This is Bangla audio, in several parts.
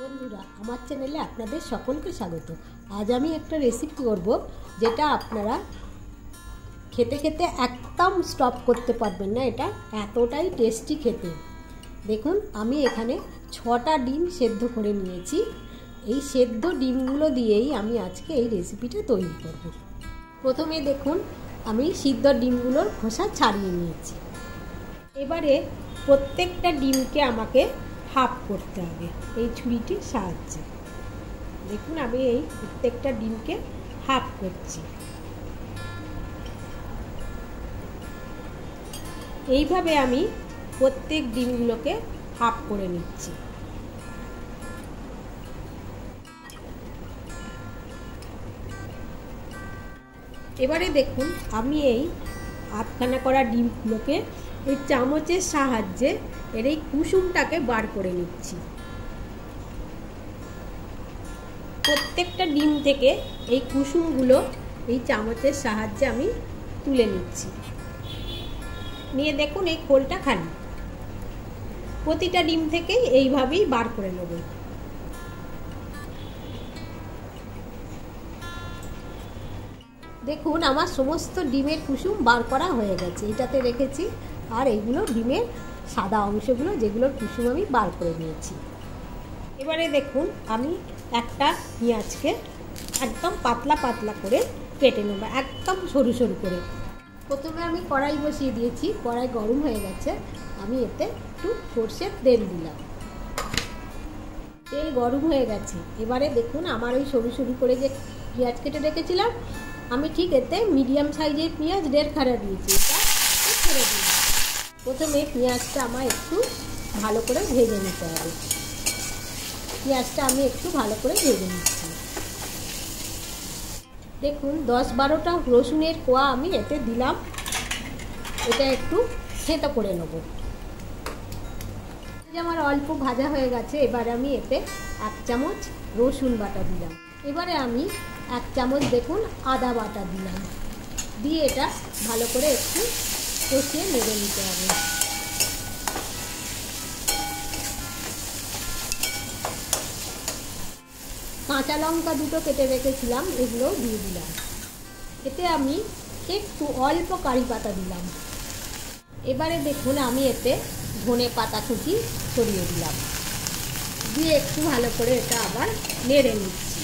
বন্ধুরা, আমার চ্যানেলে আপনাদের সকলকে স্বাগত। আজ আমি একটা রেসিপি করব, যেটা আপনারা খেতে খেতে একদম স্টপ করতে পারবেন না, এটা এতটাই টেস্টি খেতে। দেখুন, আমি এখানে ছটা ডিম সেদ্ধ করে নিয়েছি। এই সেদ্ধ ডিমগুলো দিয়েই আমি আজকে এই রেসিপিটা তৈরি করব। প্রথমে দেখুন, আমি সিদ্ধ ডিমগুলোর খোসা ছাড়িয়ে নিয়েছি। এবারে প্রত্যেকটা ডিমকে আমাকে হাফ করতে হবে। এই ছুরিটির সাহায্যে। দেখুন আমি এই প্রত্যেকটা ডিমকে হাফ করছি। এইভাবে আমি প্রত্যেক ডিমগুলোকে হাফ করে নিচ্ছি। এবারে দেখুন আমি এই আধখানা করা ডিমগুলোকে এই চামচের সাহায্যে এর এই কুসুমটাকে বার করে নিচ্ছি। প্রত্যেকটা ডিম থেকে এই কুসুমগুলো এই চামচের সাহায্যে আমি তুলে নিচ্ছি। নিয়ে দেখুন এই খোলটা খালি। প্রতিটা ডিম থেকেই এইভাবেই বার করে নেব। দেখুন, আমার সমস্ত ডিমের কুসুম বার করা হয়ে গেছে। এটাতে রেখেছি আর এইগুলো ডিমের সাদা অংশগুলো যেগুলোর কুসুম আমি বার করে নিয়েছি। এবারে দেখুন, আমি একটা পেঁয়াজকে একদম পাতলা পাতলা করে কেটে নেব, একদম সরু সরু করে। প্রথমে আমি কড়াই বসিয়ে দিয়েছি, কড়াই গরম হয়ে গেছে, আমি এতে একটু সর্ষের তেল দিলাম। তেল গরম হয়ে গেছে, এবারে দেখুন আমার ওই সরু সরু করে যে পেঁয়াজ কেটে রেখেছিলাম, আমি ঠিক এতে মিডিয়াম সাইজের পেঁয়াজ দেড় খাড়া দিয়েছি, এটা ছেড়ে দিলাম। প্রথমে পেঁয়াজটা আমার একটু ভালো করে ভেজে নিতে হবে। পেঁয়াজটা আমি একটু ভালো করে ভেজে নিচ্ছি। দেখুন, দশ বারোটা রসুনের কোয়া আমি এতে দিলাম। এটা একটু থেতো করে নেব। আমার অল্প ভাজা হয়ে গেছে, এবার আমি এতে এক চামচ রসুন বাটা দিলাম। এবারে আমি এক চামচ দেখুন আদা বাটা দিলাম। দিয়ে এটা ভালো করে একটু কষিয়ে নেড়ে নিতে হবে। কাঁচা লঙ্কা দুটো কেটে রেখেছিলাম এগুলোও দিয়ে দিলাম। এতে আমি একটু অল্প কারি পাতা দিলাম। এবারে দেখুন আমি এতে ধনে পাতা কুচি ছড়িয়ে দিলাম। দিয়ে একটু ভালো করে এটা আবার নেড়ে নিচ্ছি।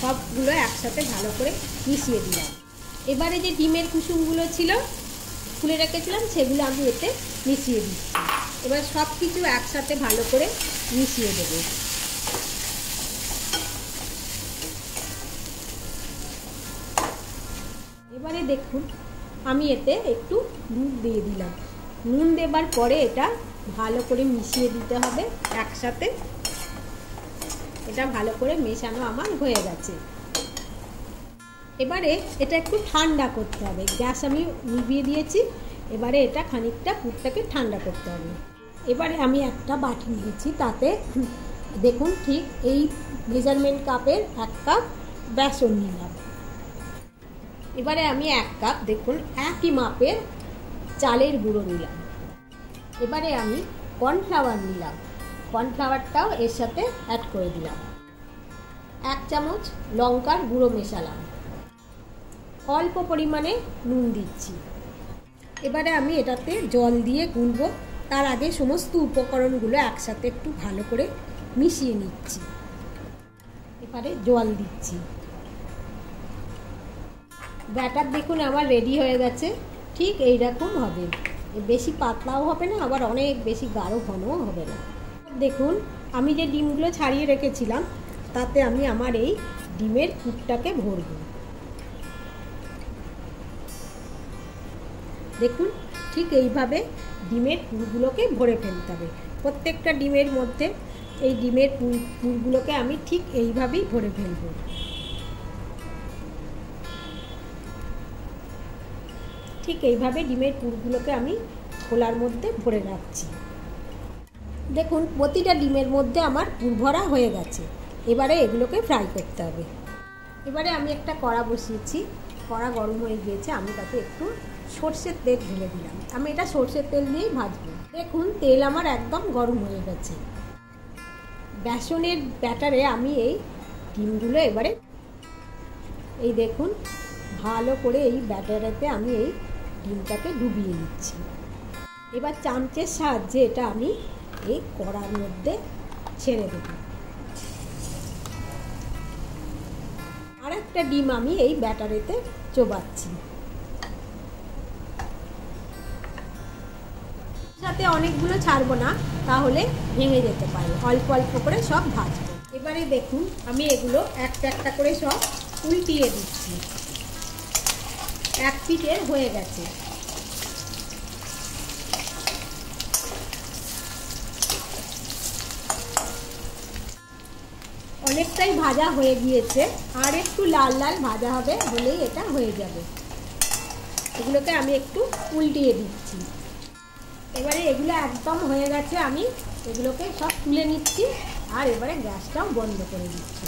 সবগুলো একসাথে ভালো করে মিশিয়ে দিলাম। এবারে যে ডিমের কুসুমগুলো ছিল, খুলে রেখেছিলাম, সেগুলো আমি এতে মিশিয়ে দিচ্ছি। এবার সব কিছু একসাথে ভালো করে মিশিয়ে দেবো। এবারে দেখুন, আমি এতে একটু নুন দিয়ে দিলাম। নুন দেবার পরে এটা ভালো করে মিশিয়ে দিতে হবে একসাথে। এটা ভালো করে মেশানো আমার হয়ে গেছে। এবারে এটা একটু ঠান্ডা করতে হবে। গ্যাস আমি নিভিয়ে দিয়েছি। এবারে এটা খানিকটা পুরটাকে ঠান্ডা করতে হবে। এবারে আমি একটা বাটি নিয়েছি, তাতে দেখুন ঠিক এই মেজারমেন্ট কাপের এক কাপ বেসন নিলাম। এবারে আমি এক কাপ দেখুন একই মাপের চালের গুঁড়ো নিলাম। এবারে আমি কর্নফ্লাওয়ার নিলাম। কর্নফ্লাওয়ারটাও এর সাথে অ্যাড করে দিলাম। এক চামচ লঙ্কার গুঁড়ো মেশালাম। অল্প পরিমাণে নুন দিচ্ছি। এবারে আমি এটাতে জল দিয়ে গুলব তার আগে সমস্ত উপকরণগুলো একসাথে একটু ভালো করে মিশিয়ে নিচ্ছি। এবারে জল দিচ্ছি। ব্যাটার দেখুন আমার রেডি হয়ে গেছে। ঠিক এই রকম হবে বেশি পাতলাও হবে না, আবার অনেক বেশি গাঢ় ঘনও হবে না। দেখুন, আমি যে ডিমগুলো ছাড়িয়ে রেখেছিলাম, তাতে আমি আমার এই ডিমের কুটটাকে ভরব। দেখুন, ঠিক এইভাবে ডিমের পুরগুলোকে ভরে ফেলতে হবে। প্রত্যেকটা ডিমের মধ্যে এই ডিমের পুরগুলোকে আমি ঠিক এইভাবেই ভরে ফেলব। ঠিক এইভাবে ডিমের পুরগুলোকে আমি খোলার মধ্যে ভরে রাখছি। দেখুন, প্রতিটা ডিমের মধ্যে আমার পুর ভরা হয়ে গেছে। এবারে এগুলোকে ফ্রাই করতে হবে। এবারে আমি একটা কড়া বসিয়েছি। কড়া গরম হয়ে গিয়েছে, আমি তাতে একটু সর্ষের তেল ঢেলে দিলাম। আমি এটা সর্ষের তেল দিয়েই ভাজবো। দেখুন, তেল আমার একদম গরম হয়ে গেছে। বেসনের ব্যাটারে আমি এই ডিমগুলো এবারে এই দেখুন, ভালো করে এই ব্যাটারেতে আমি এই ডিমটাকে ডুবিয়ে নিচ্ছি। এবার চামচের সাহায্যে এটা আমি এই কড়ার মধ্যে ছেড়ে দেব। একটা ডিম আমি এই ব্যাটারেতে চোবাচ্ছি। সাথে অনেকগুলো ছাড়বো না, তাহলে ভেঙে যেতে পারে। অল্প অল্প করে সব ভাজবো। এবারে দেখুন, আমি এগুলো একটা একটা করে সব উল্টিয়ে দিচ্ছি। এক পিঠের হয়ে গেছে। অনেকটাই ভাজা হয়ে গিয়েছে, আর একটু লাল লাল ভাজা হবে বলেই এটা হয়ে যাবে। এগুলোকে আমি একটু উল্টিয়ে দিচ্ছি। এবারে এগুলো একদম হয়ে গেছে, আমি এগুলোকে সব তুলে নিচ্ছি, আর এবারে গ্যাসটাও বন্ধ করে দিচ্ছি।